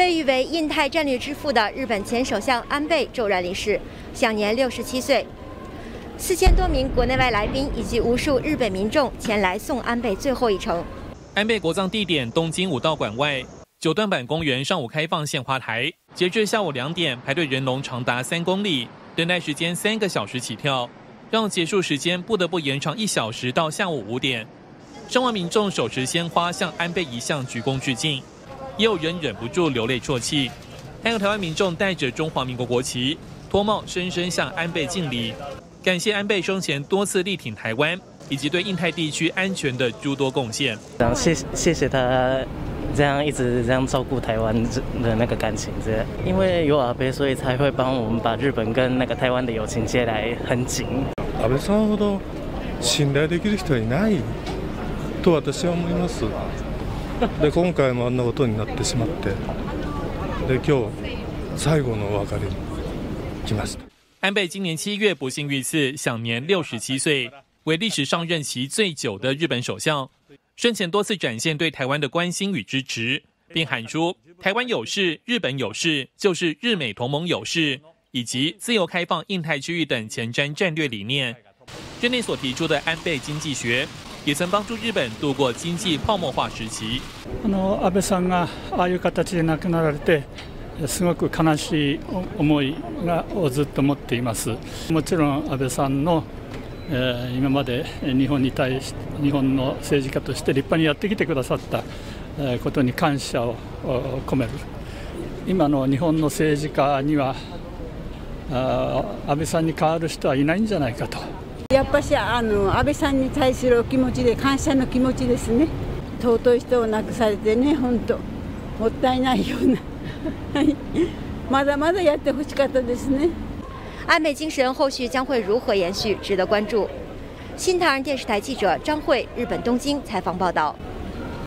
被誉为印太战略之父的日本前首相安倍骤然离世，享年六十七岁。四千多名国内外来宾以及无数日本民众前来送安倍最后一程。安倍国葬地点东京武道馆外九段坂公园上午开放献花台，截至下午两点，排队人龙长达三公里，等待时间三个小时起跳，让结束时间不得不延长一小时到下午五点。上万民众手持鲜花向安倍遗像鞠躬致敬，也有人忍不住流泪啜泣。还有台湾民众带着中华民国国旗脱帽，深深向安倍敬礼。感谢安倍生前多次力挺台湾，以及对印太地区安全的诸多贡献。谢谢谢他这样一直这样照顾台湾的那个感情，这样因为有阿倍，所以才会帮我们把日本跟那个台湾的友情接来很紧。安倍さんほど信頼できる人はいないと私は思います。 で今回もあんなことになってしまって、で今日最後のお別れに来ました。安倍今年七月不幸遇刺，享年六十七岁，为历史上任期最久的日本首相。生前多次展现对台湾的关心与支持，并喊出“台湾有事，日本有事，就是日美同盟有事”，以及自由开放印太区域等前瞻战略理念。任内所提出的安倍经济学， 也曾帮助日本度过经济泡沫化时期。あの安倍さんがああいう形で亡くなられて。すごく悲しい思いがをずっと持っていますもちろん安倍さんの、えー、今まで日本に対し日本の政治家として立派にやってきてくださった、えー、ことに感謝を込める今の日本の政治家にはあ安倍さんに代わる人はいないんじゃないかとやっぱしあの安倍さんに対するお気持ちで感謝の気持ちですね尊い人を亡くされてね本当もったいないような まだまだやってほしかったですね。安倍精神後续将会如何延续，值得关注。新唐人电视台记者张慧，日本东京采访报道。